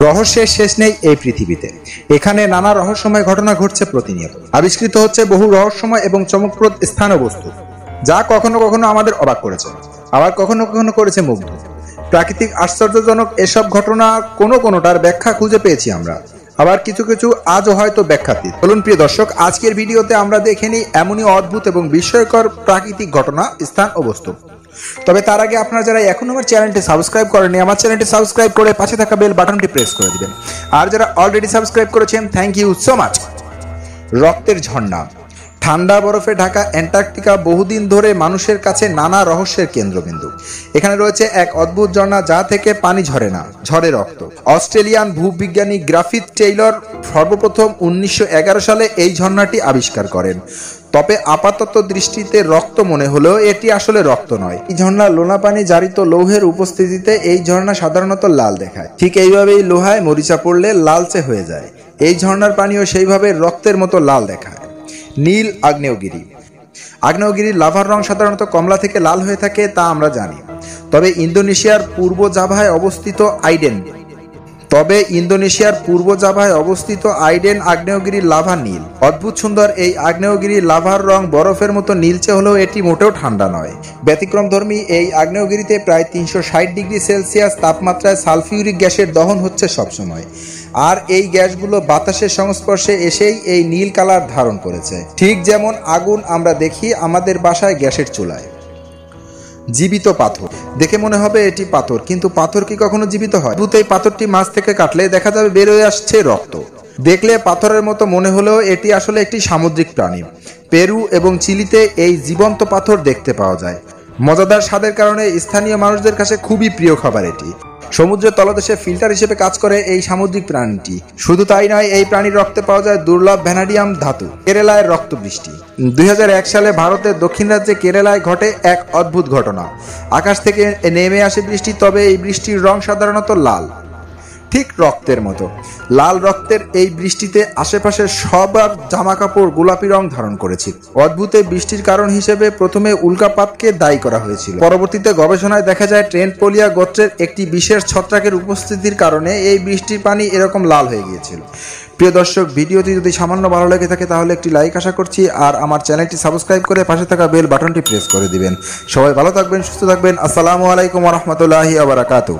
রহস্যের শেষ নেই এই পৃথিবীতে। এখানে নানা রহস্যময় ঘটনা ঘটছে প্রতিনিয়ত। আবিষ্কৃত হচ্ছে বহু রহস্যময় এবং চমকপ্রদ স্থান বস্তু যা কখনো কখনো আমাদের অবাক করেছে, আবার কখনো কখনো করেছে মুগ্ধ। প্রাকৃতিক আশ্চর্যজনক এসব ঘটনা কোনো কোনোটার ব্যাখ্যা খুঁজে পেয়েছি আমরা। আবার কিছু কিছু আজও হয়তো ব্যাখ্যাতীত। বলুন প্রিয় দর্শক, আজকের ভিডিওতে আমরা দেখে নিই এমনই অদ্ভুত এবং বিস্ময়কর প্রাকৃতিক ঘটনা, স্থান ও বস্তু। তবে তার আগে আপনারা যারা এখন আমার চ্যানেলটি সাবস্ক্রাইব করেনি আমার চ্যানেলটি সাবস্ক্রাইব করে পাশে থাকা বেল বাটনটি প্রেস করে দিবেন। আর যারা অলরেডি সাবস্ক্রাইব করেছেন থ্যাংক ইউ সো মাচ রক্তের ঝর্ণা। ঠান্ডা বরফে ঢাকা অ্যান্টার্কটিকা বহুদিন ধরে মানুষের কাছে নানা রহস্যের কেন্দ্রবিন্দু। এখানে রয়েছে এক অদ্ভুত ঝর্ণা যা থেকে পানি ঝরে না, ঝরে রক্ত। অস্ট্রেলিয়ান ভূবিজ্ঞানী গ্রাফিথ টেইলর সর্বপ্রথম উনিশশো এগারো সালে এই ঝর্ণাটি আবিষ্কার করেন। তবে আপাতত দৃষ্টিতে রক্ত মনে হলেও এটি আসলে রক্ত নয়। এই ঝর্ণা লোনা পানি জারিত লৌহের উপস্থিতিতে এই ঝর্ণা সাধারণত লাল দেখায়। ঠিক এইভাবেই লোহায় মরিচা পড়লে লালচে হয়ে যায়। এই ঝর্ণার পানিও সেইভাবে রক্তের মতো লাল দেখায়। নীল আগ্নেয়গিরি। আগ্নেয়গিরির লাভার রং সাধারণত কমলা থেকে লাল হয়ে থাকে তা আমরা জানি। তবে ইন্দোনেশিয়ার পূর্ব জাভায় অবস্থিত আইডেন তবে ইন্দোনেশিয়ার পূর্ব জাভায় অবস্থিত আইডেন আগ্নেয়গিরির লাভা নীল। অদ্ভুত সুন্দর এই আগ্নেয়গিরির লাভার রং বরফের মতো নীলচে হলেও এটি মোটেও ঠান্ডা নয়। ব্যতিক্রমধর্মী এই আগ্নেয়গিরিতে প্রায় তিনশো ষাট ডিগ্রি সেলসিয়াস তাপমাত্রায় সালফিউরিক গ্যাসের দহন হচ্ছে সবসময়। আর এই গ্যাসগুলো বাতাসের সংস্পর্শে এসেই এই নীল কালার ধারণ করেছে। ঠিক যেমন আগুন আমরা দেখি আমাদের বাসায় গ্যাসের চুলায়। জীবিত পাথর। দেখে মনে হবে এটি পাথর, কিন্তু পাথর কি কখনো জীবিত হয়? ভূত এই পাথরটি মাছ থেকে কাটলে দেখা যাবে বেরোয় আসছে রক্ত। দেখলে পাথরের মতো মনে হলেও এটি আসলে একটি সামুদ্রিক প্রাণী। পেরু এবং চিলিতে এই জীবন্ত পাথর দেখতে পাওয়া যায়। মজাদার স্বাদের কারণে স্থানীয় মানুষদের কাছে খুবই প্রিয় খাবার এটি। সমুদ্রের তলদেশে ফিল্টার হিসেবে কাজ করে এই সামুদ্রিক প্রাণীটি। শুধু তাই নয়, এই প্রাণীর রক্তে পাওয়া যায় দুর্লভ ভ্যানাডিয়াম ধাতু, কেরালায় রক্ত বৃষ্টি দুই হাজার এক সালে ভারতের দক্ষিণ রাজ্যে কেরালায় ঘটে এক অদ্ভুত ঘটনা। আকাশ থেকে নেমে আসে বৃষ্টি, তবে এই বৃষ্টির রং সাধারণত লাল। ঠিক রক্তের মতো। লাল রক্তের এই বৃষ্টিতে আশেপাশের সবার জামা কাপড় গোলাপি রং ধারণ করেছিল অদ্ভুত বৃষ্টির কারণ হিসেবে প্রথমে উল্কাপাতকে দায়ী করা হয়েছিল। পরবর্তীতে গবেষণায় দেখা যায়, ট্রেন্ট পোলিয়া গোত্রের একটি বিশেষ ছত্রাকের উপস্থিতির কারণে এই বৃষ্টির পানি এরকম লাল হয়ে গিয়েছিল। প্রিয় দর্শক, ভিডিওটি যদি সামান্য ভালো লেগে থাকে, তাহলে একটি লাইক আশা করছি, আর আমার চ্যানেলটি সাবস্ক্রাইব করে পাশে থাকা বেল বাটনটি প্রেস করে দিবেন। সবাই ভালো থাকবেন, সুস্থ থাকবেন। আসসালামু আলাইকুম রহমতুল্লাহি আবরাকাতু